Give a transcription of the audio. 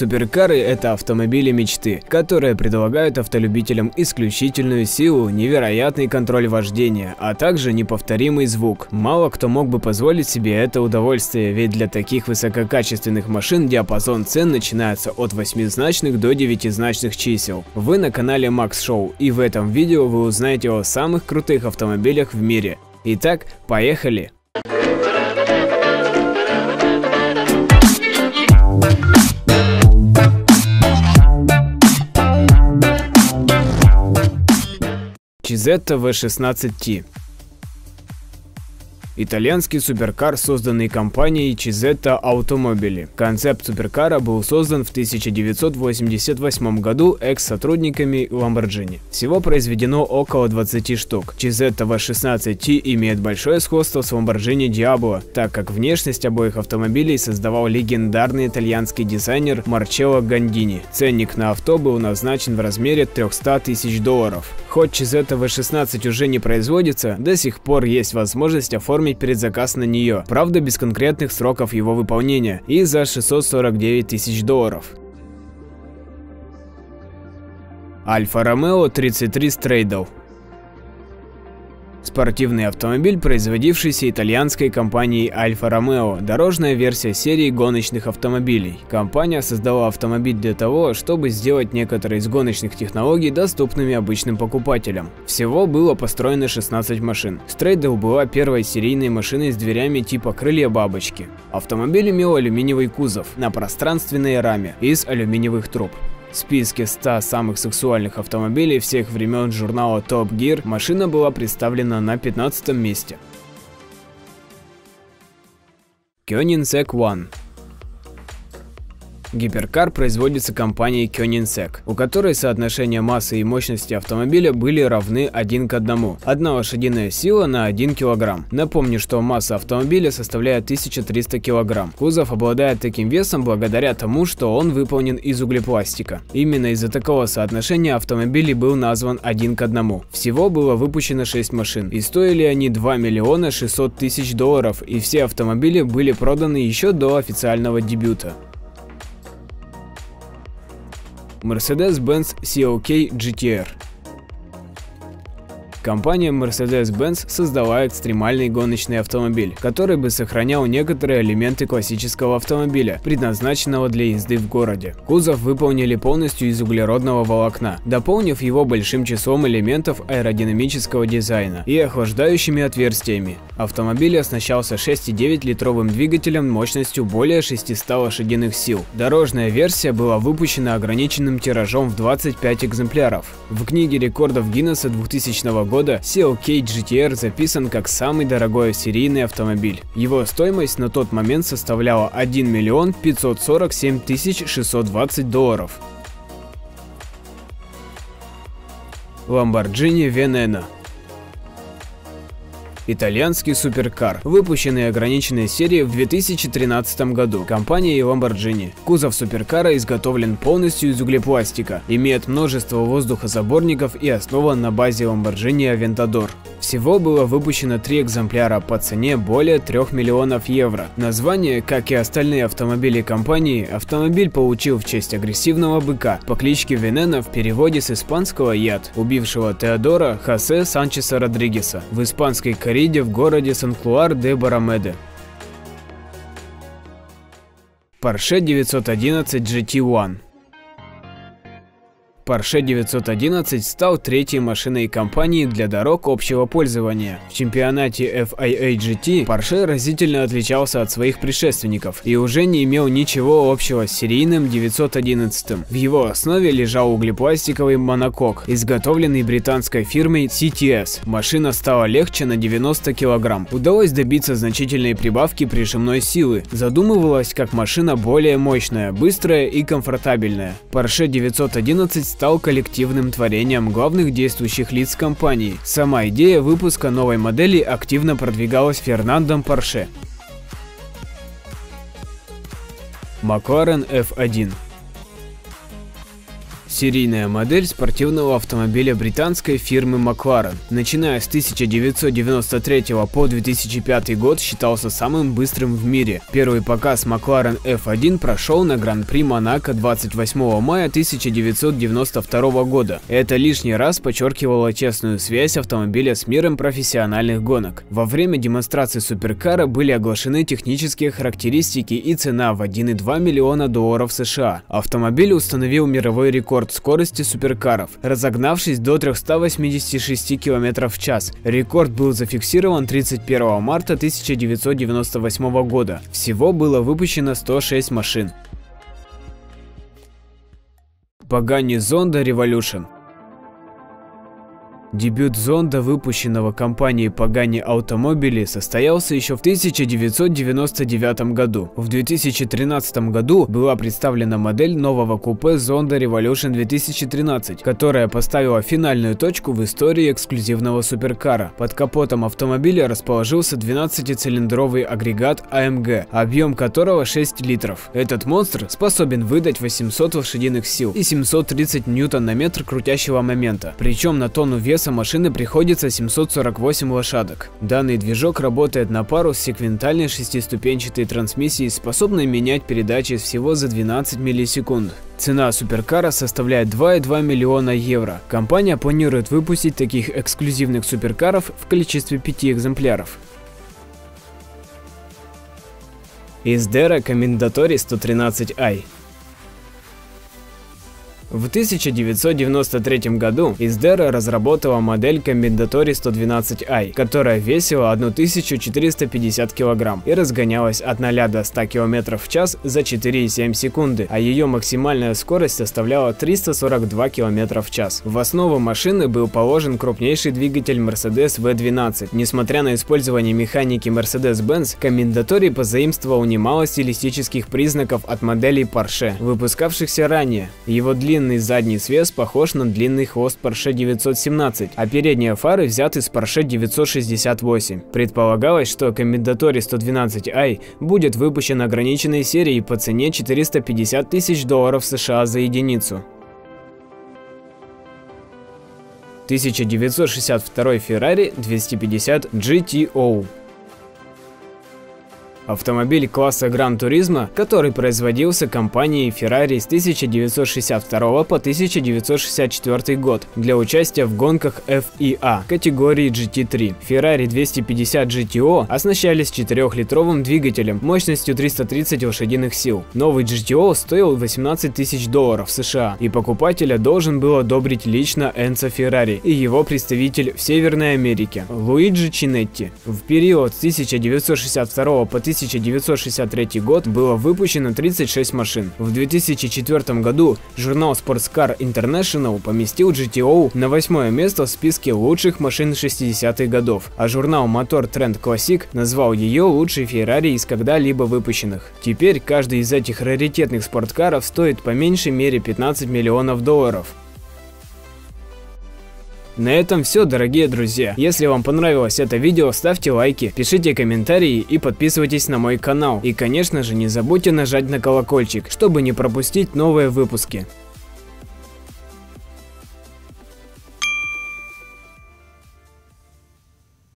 Суперкары – это автомобили мечты, которые предлагают автолюбителям исключительную силу, невероятный контроль вождения, а также неповторимый звук. Мало кто мог бы позволить себе это удовольствие, ведь для таких высококачественных машин диапазон цен начинается от восьмизначных до девятизначных чисел. Вы на канале Max Show, и в этом видео вы узнаете о самых крутых автомобилях в мире. Итак, поехали! Чизетта V16T Итальянский суперкар, созданный компанией Cizetta Automobili. Концепт суперкара был создан в 1988 году экс-сотрудниками Lamborghini. Всего произведено около 20 штук. Cizetta V16T имеет большое сходство с Lamborghini Diablo, так как внешность обоих автомобилей создавал легендарный итальянский дизайнер Марчелло Гандини. Ценник на авто был назначен в размере 300 тысяч долларов. Хоть Cizetta V16 уже не производится, до сих пор есть возможность оформить оформить предзаказ на нее, правда без конкретных сроков его выполнения, и за 649 тысяч долларов. Альфа Ромео 33 Стрейдл Спортивный автомобиль, производившийся итальянской компанией Альфа Ромео, дорожная версия серии гоночных автомобилей. Компания создала автомобиль для того, чтобы сделать некоторые из гоночных технологий доступными обычным покупателям. Всего было построено 16 машин. Стрейдл была первой серийной машиной с дверями типа крылья бабочки. Автомобиль имел алюминиевый кузов на пространственной раме из алюминиевых труб. В списке 100 самых сексуальных автомобилей всех времен журнала Top Gear машина была представлена на 15 месте. Koenigsegg One Гиперкар производится компанией Koenigsegg, у которой соотношение массы и мощности автомобиля были равны 1 к 1. Одна лошадиная сила на 1 кг. Напомню, что масса автомобиля составляет 1300 кг. Кузов обладает таким весом благодаря тому, что он выполнен из углепластика. Именно из-за такого соотношения автомобиль был назван 1 к 1. Всего было выпущено 6 машин, и стоили они 2 миллиона 600 тысяч долларов, и все автомобили были проданы еще до официального дебюта. Mercedes-Benz CLK GTR Компания Mercedes-Benz создала экстремальный гоночный автомобиль, который бы сохранял некоторые элементы классического автомобиля, предназначенного для езды в городе. Кузов выполнили полностью из углеродного волокна, дополнив его большим числом элементов аэродинамического дизайна и охлаждающими отверстиями. Автомобиль оснащался 6,9-литровым двигателем мощностью более 600 лошадиных сил. Дорожная версия была выпущена ограниченным тиражом в 25 экземпляров. В книге рекордов Гиннесса 2000 года года CLK GTR записан как самый дорогой серийный автомобиль. Его стоимость на тот момент составляла 1 миллион 547 тысяч 620 долларов. Lamborghini Veneno итальянский суперкар, выпущенный ограниченной серии в 2013 году компанией Lamborghini. Кузов суперкара изготовлен полностью из углепластика, имеет множество воздухозаборников и основан на базе Lamborghini Aventador. Всего было выпущено три экземпляра по цене более 3 миллионов евро. Название, как и остальные автомобили компании, автомобиль получил в честь агрессивного быка по кличке Венена в переводе с испанского «яд», убившего Теодора Хосе Санчеса Родригеса в испанской кориде в городе Сан-Клуар де Барамеде. Porsche 911 GT1 Porsche 911 стал третьей машиной компании для дорог общего пользования. В чемпионате FIA GT Porsche разительно отличался от своих предшественников и уже не имел ничего общего с серийным 911. В его основе лежал углепластиковый монокок, изготовленный британской фирмой CTS. Машина стала легче на 90 кг. Удалось добиться значительной прибавки прижимной силы. Задумывалась как машина более мощная, быстрая и комфортабельная. Porsche 911 стал коллективным творением главных действующих лиц компании. Сама идея выпуска новой модели активно продвигалась Фернандом Порше. Макларен F1 Серийная модель спортивного автомобиля британской фирмы McLaren. Начиная с 1993 по 2005 год считался самым быстрым в мире. Первый показ McLaren F1 прошел на Гран-при Монако 28 мая 1992 года. Это лишний раз подчеркивало тесную связь автомобиля с миром профессиональных гонок. Во время демонстрации суперкара были оглашены технические характеристики и цена в 1,2 миллиона долларов США. Автомобиль установил мировой рекорд рекорд скорости суперкаров, разогнавшись до 386 км в час. Рекорд был зафиксирован 31 марта 1998 года. Всего было выпущено 106 машин. Pagani Zonda Revolution Дебют зонда, выпущенного компанией Pagani Automobili, состоялся еще в 1999 году. В 2013 году была представлена модель нового купе Zonda Revolution 2013, которая поставила финальную точку в истории эксклюзивного суперкара. Под капотом автомобиля расположился 12-цилиндровый агрегат AMG, объем которого 6 литров. Этот монстр способен выдать 800 лошадиных сил и 730 ньютон на метр крутящего момента, причем на тонну веса веса машины приходится 748 лошадок. Данный движок работает на пару с секвентальной шестиступенчатой трансмиссией, способной менять передачи всего за 12 миллисекунд. Цена суперкара составляет 2,2 миллиона евро. Компания планирует выпустить таких эксклюзивных суперкаров в количестве 5 экземпляров. Издера Commendatory 113i в 1993 году Издера разработала модель Commendatory 112i, которая весила 1450 кг и разгонялась от 0 до 100 км в час за 4,7 секунды, а ее максимальная скорость составляла 342 км в час. В основу машины был положен крупнейший двигатель Mercedes V12. Несмотря на использование механики Mercedes-Benz, Commendatory позаимствовал немало стилистических признаков от моделей Porsche, выпускавшихся ранее. Его длинный длинный задний свес похож на длинный хвост Porsche 917, а передние фары взяты с Porsche 968. Предполагалось, что Commendatore 112i будет выпущен ограниченной серией по цене 450 тысяч долларов США за единицу. 1962 Ferrari 250 GTO Автомобиль класса Gran Turismo, который производился компанией Ferrari с 1962 по 1964 год для участия в гонках FIA категории GT3. Ferrari 250 GTO оснащались 4-литровым двигателем мощностью 330 лошадиных сил. Новый GTO стоил 18 тысяч долларов США, и покупателя должен был одобрить лично Энцо Феррари и его представитель в Северной Америке Луиджи Чинетти. В период с 1962 по 1964 1963 год было выпущено 36 машин. В 2004 году журнал Sportscar International поместил GTO на восьмое место в списке лучших машин 60-х годов, а журнал Motor Trend Classic назвал ее лучшей Феррари из когда-либо выпущенных. Теперь каждый из этих раритетных спорткаров стоит по меньшей мере 15 миллионов долларов. На этом все, дорогие друзья. Если вам понравилось это видео, ставьте лайки, пишите комментарии и подписывайтесь на мой канал. И конечно же не забудьте нажать на колокольчик, чтобы не пропустить новые выпуски.